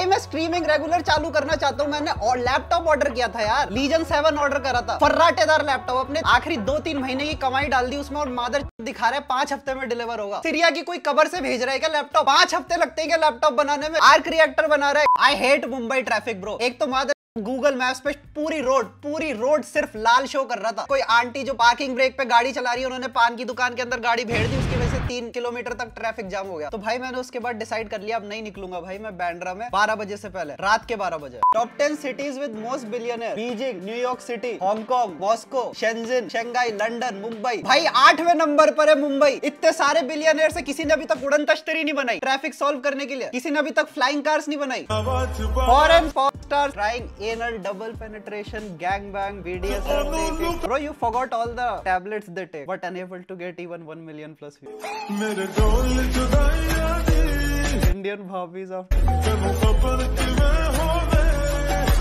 भाई, मैं streaming regular चालू करना चाहता हूँ। मैंने और लैपटॉप ऑर्डर किया था यार। लीजन सेवन ऑर्डर करा था। फर्राटेदार लैपटॉप अपने आखिरी दो तीन महीने की कमाई डाल दी, उसमें और मादर दिखा रहा है, पाँच हफ़्ते में डिलीवर होगा। सीरिया की कोई कबर से भेज रहा है क्या लैपटॉप पाँच हफ़्ते लगते हैं क्या लैपटॉप बनाने में? आर्क रिएक्टर बना रहा है। I hate Mumbai traffic bro एक तो मादर गूगल मैप्स पे पूरी रोड पूरी रोड सिर्फ़ लाल शो कर रहा था। कोई आंटी जो पार्किंग ब्रेक पे गाड़ी चला रही है, उन्होंने पान की दुकान के अंदर गाड़ी भेड़ दी, उसकी वजह से तीन किलोमीटर तक ट्रैफ़िक जाम हो गया। तो भाई, मैंने उसके बाद डिसाइड कर लिया, अब नहीं निकलूँगा भाई, मैं बैंड्रा में बारह बजे से पहले, रात के बारह बजे। Top ten cities with most billionaire Beijing New York city Hong Kong Moscow Shenzhen Shanghai London Mumbai भाई, आठवें नंबर पर है मुंबई इतने सारे बिलियनर से किसी ने अभी तक उड़न तश्तरी नहीं बनाई। ट्रैफ़िक सोल्व करने के लिए, किसी ने अभी तक फ्लाइंग कार्स नहीं बनाई। Foreign stars trying anal double penetration, gangbang, BDS. Bro, you forgot all the tablets they take, but unable to get even 1 million plus views. Indian bhobbies of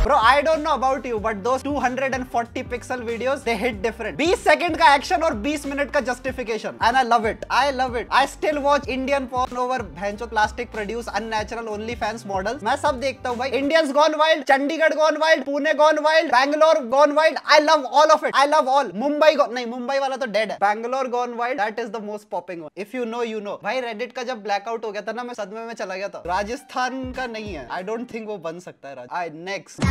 Bro, I don't know about you, but those 240 pixel videos, they hit different. 20 second का action और 20 minute का justification and I love it I love it I still watch Indian porn over भैंचो plastic produce unnatural only fans models मैं सब देखता हूँ भाई. Indians gone wild Chandigarh gone wild Pune gone wild Bangalore gone wild I love all of it I love all Mumbai नहीं मुंबई वाला तो dead है. Bangalore gone wild that is the most popping one if you know you know भाई Reddit का जब blackout हो गया था ना मैं सदमे में चला गया था. राजस्थान का नहीं है. आई डोंट थिंक वो बन सकता है I next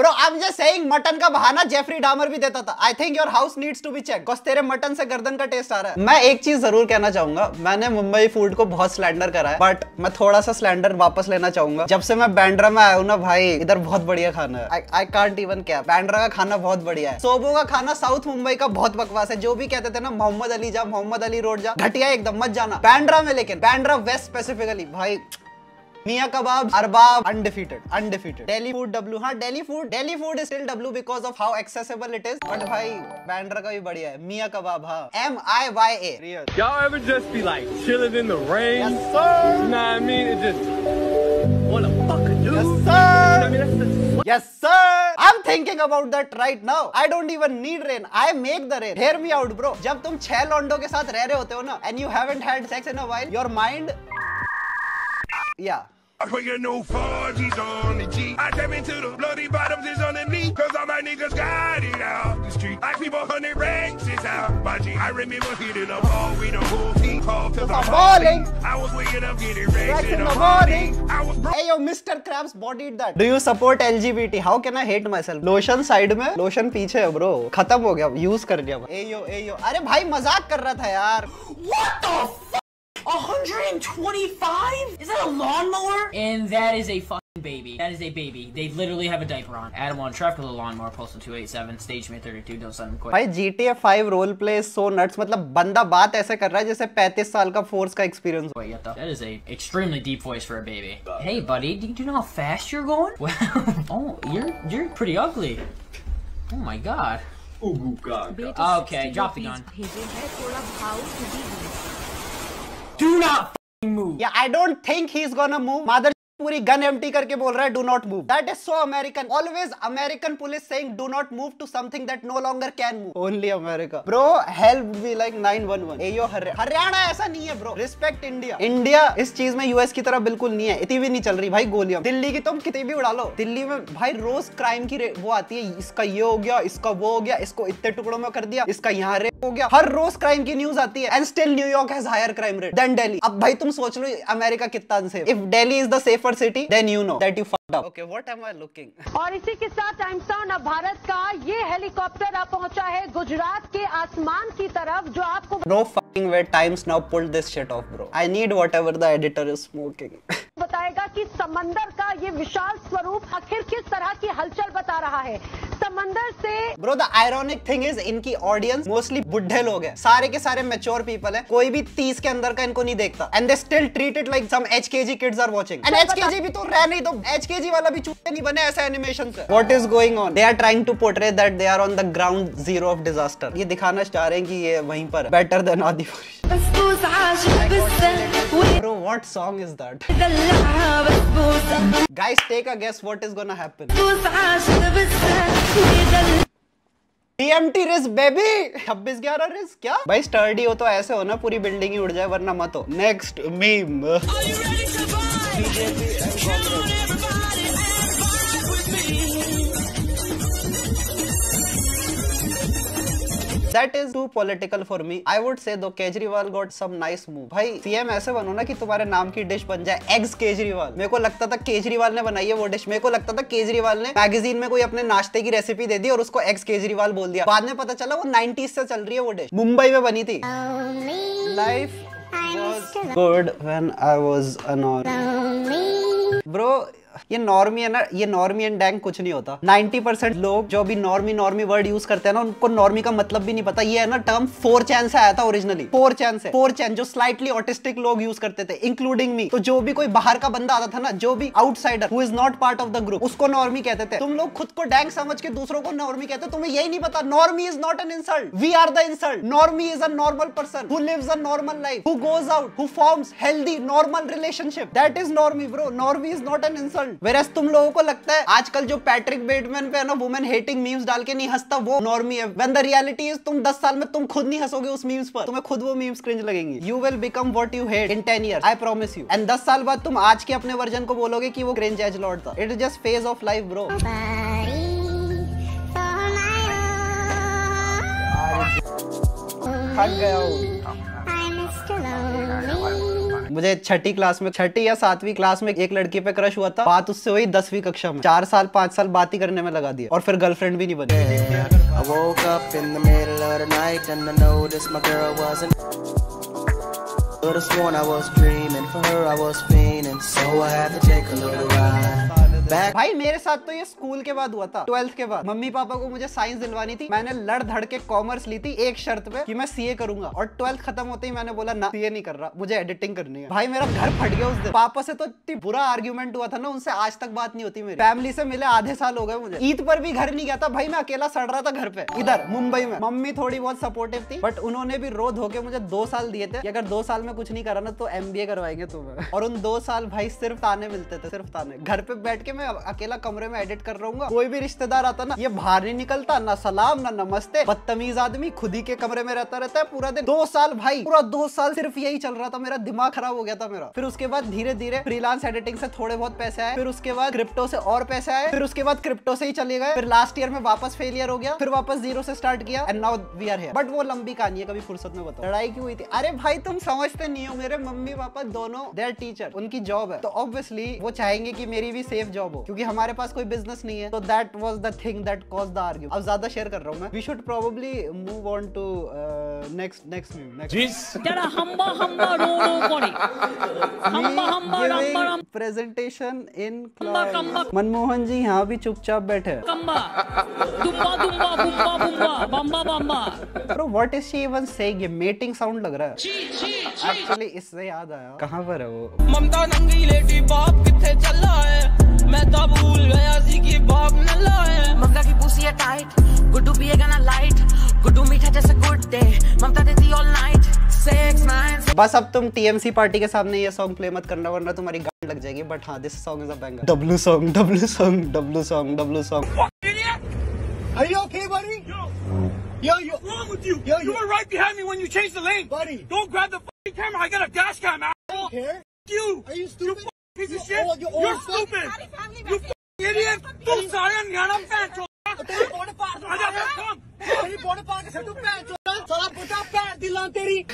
bro I am just saying mutton का बहाना जेफरी डामर भी देता था। I think your house needs to be check because तेरे मटन से गर्दन का टेस्ट आ रहा है। मैं एक चीज़ ज़रूर कहना चाहूँगा। मैंने मुंबई फ़ूड को बहुत स्लैंडर करा है। बट मैं थोड़ा सा स्लैंडर वापस लेना चाहूँगा। जब से मैं बैंड्रा में आया हूँ ना भाई, इधर बहुत बढ़िया खाना है। आई कांट इवन क्या बैंड्रा का खाना बहुत बढ़िया है। सोबो का खाना साउथ मुंबई का बहुत बकवास है। जो भी कहते थे ना, मोहम्मद अली जा, मोहम्मद अली रोड जा। घटिया एकदम, मत जाना। बैंड्रा में लेकिन बैंड्रा वेस्ट स्पेसिफिकली भाई Miya Kabab Arbab undefeated undefeated daily food W हाँ daily food daily food is still W because of how accessible it is but भाई बैंड्रा का भी बढ़िया है मिया कबाब हाँ M I Y A real Y'all ever just be like chilling in the rain? Yes, sir. You know what I mean? It just what a fucking dude. Yes, sir. You know what I mean? That's the Yes, sir. I'm thinking about that right now. I don't even need rain. I make the rain. Hear me out, bro. जब तुम छह लौंडों के साथ रह रहे होते हो ना, and you haven't had sex in a while, your mind, yeah. I put your new 4G's on the G. I tap into the bloody bottoms is underneath. Cause all my niggas got it out the street. Like people hundred racks is out. My G, I remember hitting up all with a whole team call to the balling. I was waking up getting Racks in the the morning. I was broke. Hey yo, Mr. Krabs bodied that. Do you support LGBT? How can I hate myself? Lotion side में, lotion पीछे है bro. खत्म हो गया, use कर लिया. ए यो, ए यो. अरे भाई मज़ाक कर रहा था यार. What the? 125? Is that a lawnmower? And that is a fucking baby. That is a baby. They literally have a diaper on. Adam on traffic with a lawnmower, postal 287, stage May 32, don't send him quick. भाई GTA 5 role play so nuts मतलब बंदा बात ऐसे कर रहा है जैसे 35 साल का फोर्स का experience Wait, what the? That is a extremely deep voice for a baby. Hey, buddy, do you know how fast you're going? Well, oh, you're you're pretty ugly. Oh my god. Okay, drop the gun. भेजे है थोड़ा भाव खुदी है Do not yeah, I don't think he's gonna move. Mother पूरी gun empty करके बोल रहा है do not move that is so American always American police saying do not move to something that no longer can move only America bro help be like 911 ayo Haryana ऐसा नहीं है bro respect India India इस चीज़ में US की तरह बिल्कुल नहीं है। इतनी भी नहीं चल रही भाई गोलियाँ। दिल्ली की तुम कितनी भी उड़ा लो। दिल्ली में भाई रोज क्राइम की वो आती है इसका ये हो गया इसका वो हो गया इसको इतने टुकड़ों में कर दिया इसका यहाँ रेप हो गया। हर रोज क्राइम की न्यूज़ आती है। And still New York has higher crime rate than Delhi अब भाई तुम सोच लो अमेरिका कितना unsafe if Delhi is the safer city then you know that you up okay what am I looking और इसी के साथ टाइम्स ऑन अब भारत का ये हेलीकॉप्टर अब पहुँचा है गुजरात के आसमान की तरफ़ जो आपको no fucking way times now pulled this shit off, bro. I need whatever the editor is smoking. बताएगा कि समंदर का ये विशाल स्वरूप आखिर किस तरह की हलचल बता रहा है समंदर से Bro, the ironic thing is इनकी ऑडियंस मोस्टली बुढ़े लोग हैं। सारे के सारे मेच्योर पीपल हैं। कोई भी तीस के अंदर का इनको नहीं देखता। And they still treat it like some HKG kids are watching and HKG भी तो रह नहीं दो एचकेजी वाला भी चूते नहीं बने ऐसे एनिमेशन से। What is going on they are trying to portray that they are on the ground zero of disaster ये दिखाना चाह रहे हैं कि ये वहीं पर better than Adipurush Bro, what song is that? Guys, take a guess what is gonna happen. TMT रिस बेबी 26 ग्यारह रिस क्या भाई sturdy हो तो ऐसे हो ना पूरी building ही उड़ जाए वरना मत हो next meme That is too political for me. I would say though Kejriwal got some nice move. भाई सीएम ऐसे बनो ना कि तुम्हारे नाम की डिश बन जाए एग्स केजरीवाल मेरे को लगता था केजरीवाल ने बनाई है वो डिश मेरे को लगता था केजरीवाल ने मैगजीन में कोई अपने नाश्ते की रेसिपी दे दी और उसको एग्स केजरीवाल बोल दिया बाद में पता चला वो 90s से चल रही है वो डिश मुंबई में बनी थी life when I was a norm. Bro, ये नॉर्मी है ना, ये नॉर्मी एंड डैंग कुछ नहीं होता। 90% लोग जो भी नॉर्मी नॉर्मी वर्ड यूज़ करते हैं ना, उनको नॉर्मी का मतलब भी नहीं पता। ये है ना टर्म फोर चैन से आया था ओरिजिनली फोर चैन से फोर चैन जो स्लाइटली ऑटिस्टिक लोग यूज़ करते थे इंक्लूडिंग मी तो जो भी कोई बाहर का बंदा आता था ना, जो भी outsider who is not part of the group उसको नॉर्मी कहते थे। तुम लोग खुद को डैंग समझ के दूसरों को नॉर्मी कहते तुम्हें यही नहीं पता। Normie is not an insult we are the insult normie is a normal person who lives a normal life who goes out who forms healthy normal relationship that is normie bro normie is not an insult versus तुम लोगों को लगता है आजकल जो Patrick Bateman पे है ना वुमेन हेटिंग मीम्स डाल के नहीं हंसता वो नॉर्मी है। व्हेन द रियलिटी इज़ तुम 10 साल में तुम खुद नहीं हंसोगे उस मीम्स पर। तुम्हें खुद वो मीम्स क्रिंज लगेंगे। You will become what you hate in 10 years I promise you and 10 साल बाद तुम आज के अपने वर्जन को बोलोगे की वो क्रिंज एज लॉर्ड था। It is just phase of life bro थक गया हूँ। मुझे छठी क्लास में, छठी या सातवीं क्लास में एक लड़की पे क्रश हुआ था। बात उससे हुई दसवीं कक्षा में। चार साल, पाँच साल बात ही करने में लगा दिया। और फिर गर्लफ्रेंड भी नहीं बनी। Back. भाई, मेरे साथ तो ये स्कूल के बाद हुआ था, ट्वेल्थ के बाद। मम्मी पापा को मुझे साइंस दिलवानी थी। मैंने लड़ धड़ के कॉमर्स ली थी एक शर्त पे कि मैं सीए करूँगा। और ट्वेल्थ खत्म होते ही मैंने बोला, ना सीए नहीं कर रहा, मुझे एडिटिंग करनी है। भाई, मेरा घर फट गया उस दिन। पापा से तो इतनी बुरा आर्ग्यूमेंट हुआ था ना, उनसे आज तक बात नहीं होती मेरी। फैमिली से मिले, आधे साल हो गए मुझे। ईद पर भी घर नहीं गया था। भाई, मैं अकेला सड़ रहा था घर पे, इधर, मुंबई में। मम्मी थोड़ी बहुत सपोर्टिव थी बट उन्होंने भी रो धो के मुझे दो साल दिए थे अगर दो साल में कुछ नहीं करा ना तो एमबीए करवाएँगे तुम्हें। और उन दो साल भाई सिर्फ़ ताने मिलते थे, सिर्फ़ ताने। घर पे बैठ के मैं अकेला कमरे में एडिट कर रहा हूँ कोई भी रिश्तेदार आता ना, ये बाहर नहीं निकलता, ना सलाम, ना नमस्ते। बदतमीज आदमी खुद ही के कमरे में रहता रहता है पूरा दिन। दो साल भाई, पूरा दो साल सिर्फ़ यही चल रहा था, मेरा दिमाग खराब हो गया था मेरा। फिर उसके बाद धीरे धीरे फ्रीलांस एडिटिंग से थोड़े बहुत पैसे आए, फिर उसके बाद क्रिप्टो से और पैसे आए, फिर उसके बाद क्रिप्टो से ही चले गए। फिर लास्ट ईयर में वापस फेलियर हो गया, फिर वापस ज़ीरो से स्टार्ट किया and now we are here but वो लंबी कहानी है, कभी फुर्सत में बताओ। लड़ाई क्यों हुई थी? अरे भाई, तुम समझते नहीं हो, मेरे मम्मी पापा दोनों देयर टीचर उनकी जॉब है। तो ऑब्वियसली वो चाहेंगे कि मेरी भी सेफ़ जॉब जॉब हो क्योंकि हमारे पास कोई बिज़नेस नहीं है। तो that was the thing that cause the argue अब ज़्यादा शेयर कर रहा हूँ मैं। We should probably move on to next next meme presentation in Manmohan ji यहाँ भी चुपचाप बैठे। What is she even say mating sound लग रहा है। एक्चुअली इससे याद आया। कहाँ पर है वो? ममता नंगी लेटी बाप किथे चल रहा है। मैं तो भूल गया सी कि बाप नल्ला है ममता की pussy है tight गुड्डू पिएगा ना light गुड्डू मीठा जैसे good day ममता देती six nine बस अब तुम टीएमसी पार्टी के सामने ये सॉन्ग प्ले मत करना वरना तुम्हारी गांड लग जाएगी बट हाँ this song is a banger W song W song W song W song Are you okay, buddy? Yo. Yo, yo. What's wrong with you? Yo, you yo. were right behind me when you changed the lane. Buddy. Don't grab the fucking camera. I got a dash cam. Care? You. Are you stupid? You piece of You're shit. old- you're You're old fuck. stupid. You fucking idiot. तू सारे न्याणा pant चो तेरी body part आजा come. तेरी body part के सट्टू पैर चोरा साला बुटा पैर दिला तेरी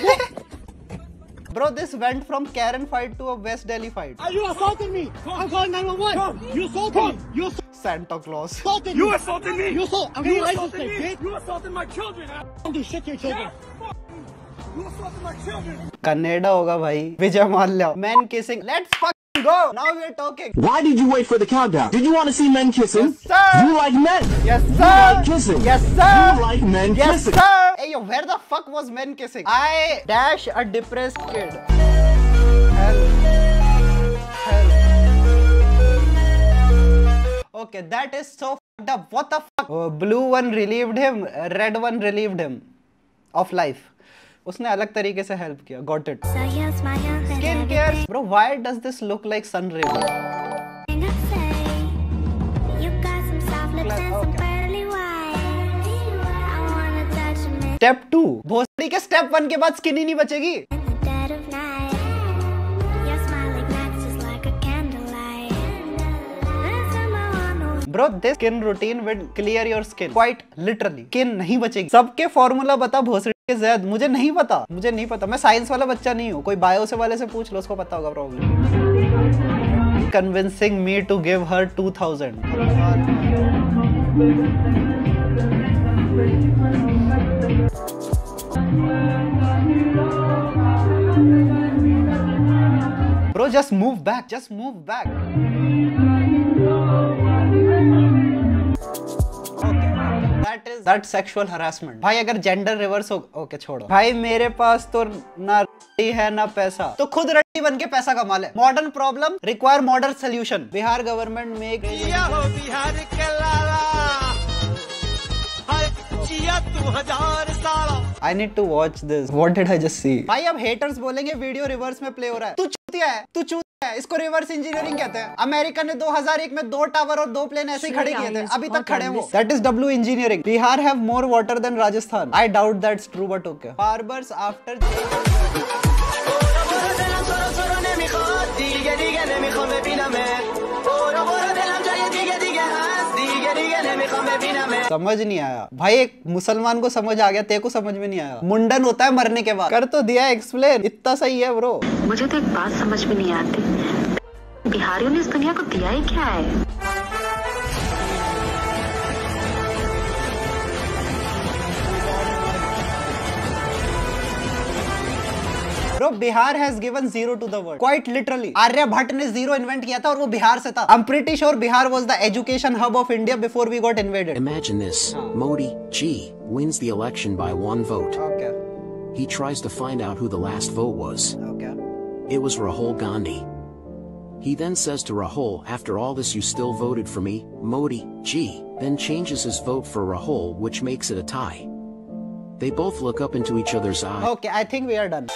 Bro, this went from Karen fight to a West Delhi fight. Are you assaulting me? I'm calling 911. You assaulted me. You Santa Claus. assaulted You me. assaulted me. You assault. I'm You getting license assaulted plate, me. bitch. You assaulted my children. asshole. Don't do shit to your children. Yeah, fuck you. You assaulted my children. Canada होगा भाई Vijay Mallya man kissing let's fucking go now we are talking Why did you wait for the countdown? Did you want to see men kissing? Yes, sir. You like men? yes sir. You like kissing? yes sir You like men yes kissing? sir hey yo where the fuck was men kissing I dash a depressed kid help help okay that is so fucked up what the fuck oh, blue one relieved him red one relieved him of life उसने अलग तरीके से help किया got it skin care bro why does this look like sun ray step two भोसड़ी के step one के बाद skin ही नहीं बचेगी bro this skin routine will clear your skin quite literally skin नहीं बचेगी सबके फॉर्मूला बता भोसड़ी जैद मुझे नहीं पता मुझे नहीं पता मैं साइंस वाला बच्चा नहीं हूँ कोई बायो से वाले से पूछ लो उसको पता होगा problem convincing me to give her two thousand Bro, just move back. Just move back. That sexual harassment. भाई अगर जेंडर रिवर्स हो ओके छोड़ो। भाई मेरे पास तो ना रड्डी है ना पैसा। तो खुद रड्डी बन के पैसा कमा ले। Modern problem require modern solution Bihar government में एक बिहार के I need to watch this what did I just see भाई अब हेटर्स बोलेंगे वीडियो रिवर्स में प्ले हो रहा है। तू चूतिया है तू चूतिया है इसको रिवर्स इंजीनियरिंग कहते हैं अमेरिका ने 2001 में दो टावर और दो प्लेन ऐसे ही खड़े किए थे अभी तक खड़े हैं वो that is W engineering Bihar have more water than Rajasthan I doubt that's true but okay farmers after समझ नहीं आया। भाई, एक मुसलमान को समझ आ गया, तेरे को समझ में नहीं आया। मुंडन होता है मरने के बाद। कर तो दिया एक्सप्लेन इतना सही है ब्रो मुझे तो एक बात समझ में नहीं आती। बिहारियों ने इस दुनिया को दिया ही क्या है? bro bihar has given zero to the world. Quite literally. Aryabhatt ne zero invent kiya tha aur wo bihar se tha. I'm pretty sure bihar was the education hub of india before we got invaded. Imagine this. Modi g wins the election by one vote. He tries to find out who the last vote was. It was rahul gandhi. He then says to Rahul, after all this you still voted for me, Modi, G, then changes his vote for Rahul which makes it a tie. They both look up into each other's eyes. Okay, I think we are done.